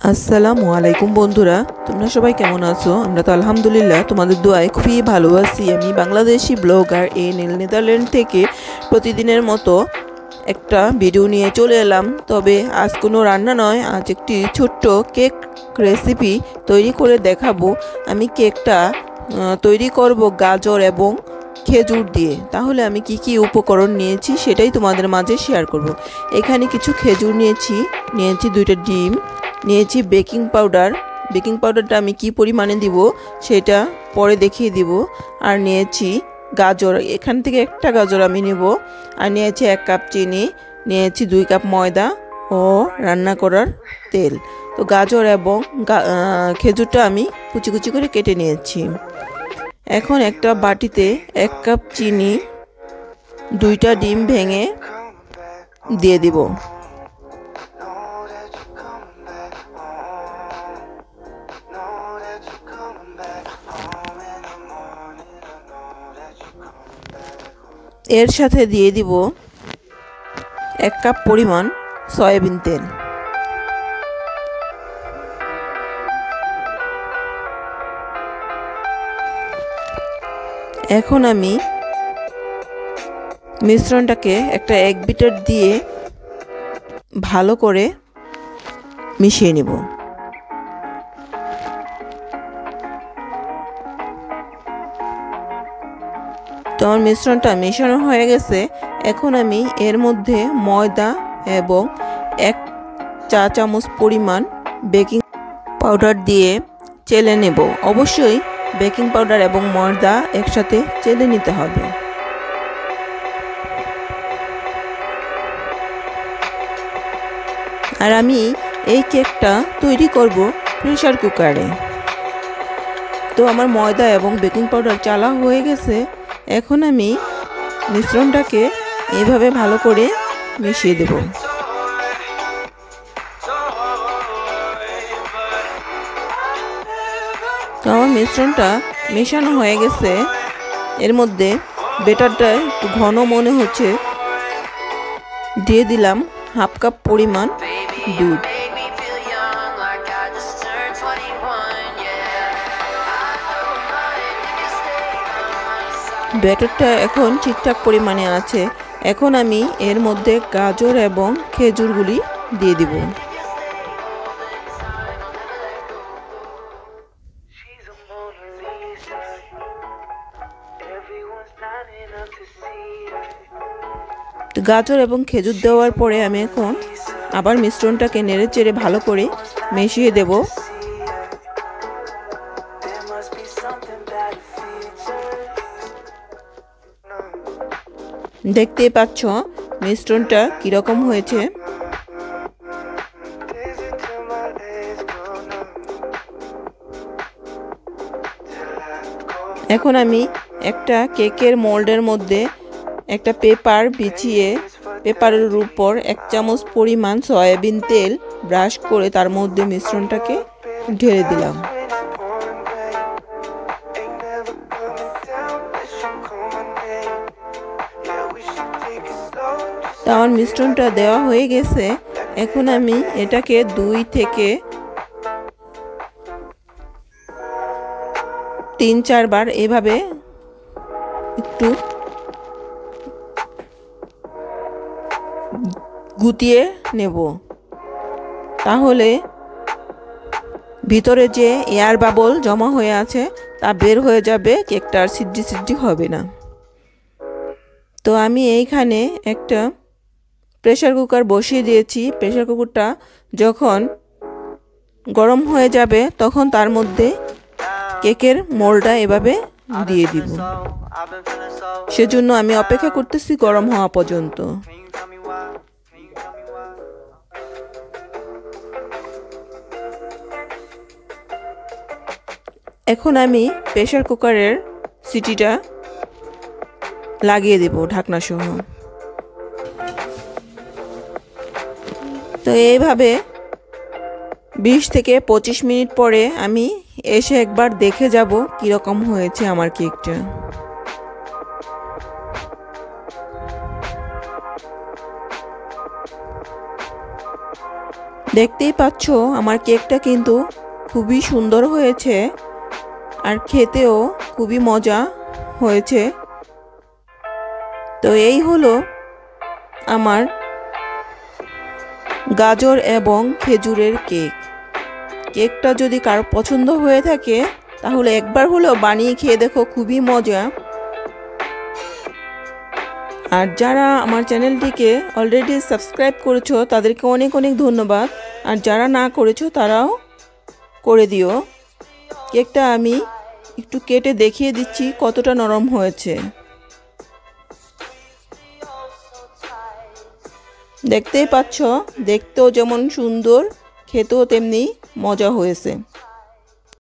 আসসালামু আলাইকুম বন্ধুরা, তোমরা সবাই কেমন আছো? আমরা তো আলহামদুলিল্লাহ তোমাদের দোয়ায় খুবই ভালো আছি। আমি বাংলাদেশি ব্লগার এ নীল নেদারল্যান্ড থেকে প্রতিদিনের মতো একটা ভিডিও নিয়ে চলে এলাম। তবে আজ কোনো রান্না নয়, আজ একটি ছোট্ট কেক রেসিপি তৈরি করে দেখাবো। আমি কেকটা তৈরি করব গাজর এবং খেজুর দিয়ে। তাহলে আমি কি কি উপকরণ নিয়েছি সেটাই তোমাদের মাঝে শেয়ার করব। এখানে কিছু খেজুর নিয়েছি নিয়েছি দুইটা ডিম নিয়েছি বেকিং পাউডার। বেকিং পাউডারটা আমি কি পরিমাণে দিব সেটা পরে দেখিয়ে দিব। আর নিয়েছি গাজর, এখান থেকে একটা গাজর আমি নেব। আর নিয়েছি এক কাপ চিনি, নিয়েছি দুই কাপ ময়দা ও রান্না করার তেল। তো গাজর এবং খেজুরটা আমি কুচি কুচি করে কেটে নিয়েছি। এখন একটা বাটিতে এক কাপ চিনি, দুইটা ডিম ভেঙে দিয়ে দিব। এর সাথে দিয়ে দিব এক কাপ পরিমাণ সয়াবিন তেল। এখন আমি মিশ্রণটাকে একটা এক বিটার দিয়ে ভালো করে মিশিয়ে নেব। তো আমার মিশ্রণটা মেশানো হয়ে গেছে। এখন আমি এর মধ্যে ময়দা এবং এক চা চামচ পরিমাণ বেকিং পাউডার দিয়ে চেলে নেব। অবশ্যই বেকিং পাউডার এবং ময়দা একসাথে চেলে নিতে হবে। আর আমি এই কেকটা তৈরি করব প্রেশার কুকারে। তো আমার ময়দা এবং বেকিং পাউডার চালা হয়ে গেছে। এখন আমি মিশ্রণটাকে এইভাবে ভালো করে মিশিয়ে দেব। তো আমার মিশ্রণটা মেশানো হয়ে গেছে। এর মধ্যে বেটারটা একটু ঘন মনে হচ্ছে। দিয়ে দিলাম হাফ কাপ পরিমাণ দুধ। ব্যাটারটা এখন ঠিকঠাক পরিমাণে আছে। এখন আমি এর মধ্যে গাজর এবং খেজুরগুলি দিয়ে দিব। গাজর এবং খেজুর দেওয়ার পরে আমি এখন আবার মিশ্রণটাকে নেড়ে চেড়ে ভালো করে মিশিয়ে দেব। দেখতেই পাচ্ছ, মিশ্রণটা কীরকম হয়েছে। এখন আমি একটা কেকের মোল্ডের মধ্যে একটা পেপার বিছিয়ে পেপারের উপর এক চামচ পরিমাণ সয়াবিন তেল ব্রাশ করে তার মধ্যে মিশ্রণটাকে ঢেলে দিলাম। তো আমার মিশ্রণটা দেওয়া হয়ে গেছে। এখন আমি এটাকে দুই থেকে তিন চারবার এভাবে একটু গুটিয়ে নেব। তাহলে ভিতরে যে এয়ার বাবল জমা হয়ে আছে, তা বের হয়ে যাবে, কেকটা আর সিদ্ধি সিদ্ধি হবে না। তো আমি এইখানে একটা প্রেশার কুকার বসিয়ে দিয়েছি। প্রেশার কুকারটা যখন গরম হয়ে যাবে, তখন তার মধ্যে কেকের মোলটা এভাবে দিয়ে দিব। সেজন্য আমি অপেক্ষা করতেছি গরম হওয়া পর্যন্ত। এখন আমি প্রেশার কুকারের সিটিটা লাগিয়ে দেব ঢাকনা সহ তো এইভাবে বিশ থেকে পঁচিশ মিনিট পরে আমি এসে একবার দেখে যাব কীরকম হয়েছে আমার কেকটা। দেখতেই পাচ্ছ, আমার কেকটা কিন্তু খুবই সুন্দর হয়েছে আর খেতেও খুবই মজা হয়েছে। তো এই হলো আমার গাজর এবং খেজুরের কেক। কেকটা যদি কারও পছন্দ হয়ে থাকে, তাহলে একবার হলেও বানিয়ে খেয়ে দেখো, খুবই মজা। আর যারা আমার চ্যানেলটিকে অলরেডি সাবস্ক্রাইব করেছ, তাদেরকে অনেক অনেক ধন্যবাদ। আর যারা না করেছ, তারাও করে দিও। কেকটা আমি একটু কেটে দেখিয়ে দিচ্ছি কতটা নরম হয়েছে। দেখতেই পাচ্ছ দেখতেও যেমন সুন্দর খেতেও তেমনি মজা হয়েছে।